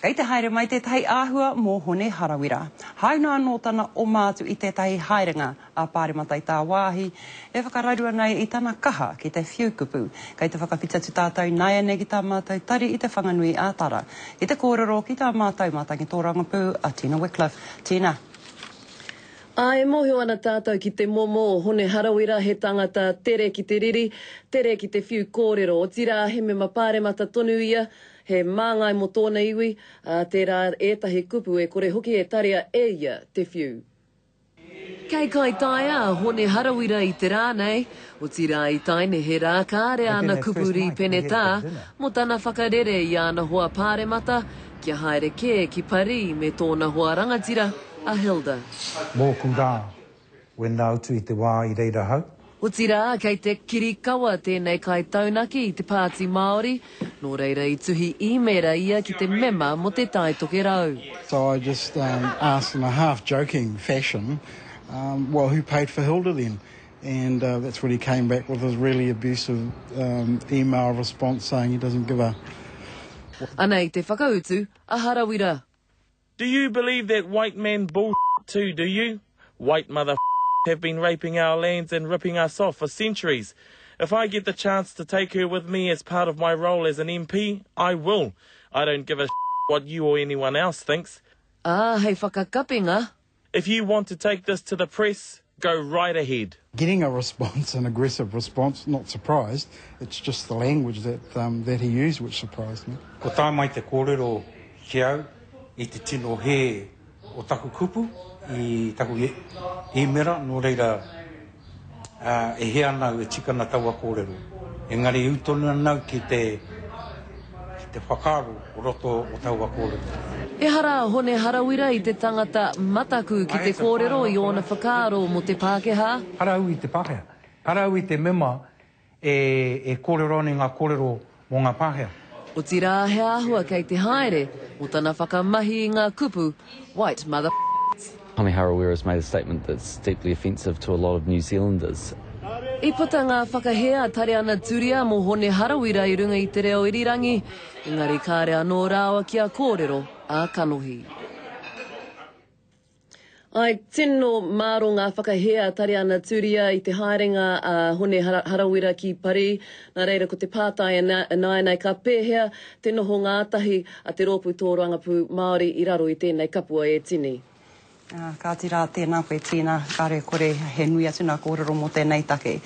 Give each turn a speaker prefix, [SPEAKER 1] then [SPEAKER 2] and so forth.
[SPEAKER 1] Kei te haere mai tētahi āhua mō Hone Harawira. Hāunga anō tana oma atu i tētahi haerenga a Pārematai tāwāhi e whakararua ana i tana kaha ki te whiu kupu, kei te whakawhiti atu tātou nāianei ki tā mātou tari i Te Whanganui ā Tara ki te kōrero ki tā mātou Mātangi Tōrangapū a Tina Wickliffe. Tina.
[SPEAKER 2] Ā, e mōhio ana tātou ki te momo o Hone Harawira, he tangata tere ki te riri, tere ki te whiu kōrero, otirā he mema pāremata tonu ia, He māngai mō tōna iwi, ā, tērā ētahi kupu e kore hoki e tarea e ia te whiu. Kei Kaitaia a Hone Harawira i te rā nei, otirā i Tainehe rā kāre āna kupu rīpenetā mō tana whakarere i āna hoa pāremata kia haere kē ki Parī me tōna hoa rangatira a Hilda.
[SPEAKER 3] Mōku rā, When nā utu i te wā i reira hau.
[SPEAKER 2] Otirā, kei te kirikawa tēnei kaitaunaki i te Pāti Māori, nō reira i tuhi īmēra ia ki te mema mō Te Tai Tokerau.
[SPEAKER 4] So I just asked in a half joking fashion, well who paid for Hilda then? And that's when he came back with his really abusive email response saying he doesn't give a.
[SPEAKER 2] Anei te whakautu a Harawira.
[SPEAKER 5] Do you believe that white men bull too, do you? White mother have been raping our lands and ripping us off for centuries. If I get the chance to take her with me as part of my role as an MP, I will. I don't give a what you or anyone else thinks.
[SPEAKER 2] Ah, hei whakakapinga.
[SPEAKER 5] If you want to take this to the press, go right ahead.
[SPEAKER 4] Getting a response, an aggressive response, not surprised, it's just the language that um, that he used which surprised me.
[SPEAKER 3] Ko tā mai te kōrero ki au i te tino hē o taku kupu i taku īmera, nō reira, ā, e hia ana au e tika ana taua kōrero, engari e ū tonu ana au ki te, ki te whakaaro o roto o taua kōrero.
[SPEAKER 2] Ehara a Hone Harawira i te tangata mataku ki te kōrero i ōna whakaaro mō te Pākehā.
[SPEAKER 3] Hara au i te Pākehā. Hara au i te mema. E, e kōrero ana i ngā kōrero mō ngā Pākehā.
[SPEAKER 2] Otirā he āhua kei te haere mō tana whakamahi i ngā kupu white mother f***ts.
[SPEAKER 6] Tommy Harawira has made a statement that's deeply offensive to a lot of New Zealanders.
[SPEAKER 2] I puta ngā whakahē a Tareana Turia mō Hone Harawira i runga i te reo irirangi, engari kāre anō rāua kia kōrero ā-kanohi. I tino māro ngā whakahē a Tariana Turia i te haerenga a Hone Harawira ki Parī, nā reira ko te pātai ināianei ka pēhea te noho ngātahi a te rōpū tōrangapū Māori i raro i tēnei kapua e tini?
[SPEAKER 1] Ā, kāti rā, tēnā koe Tina, kāre kore he nui atu nā kōrero mō tēnei take.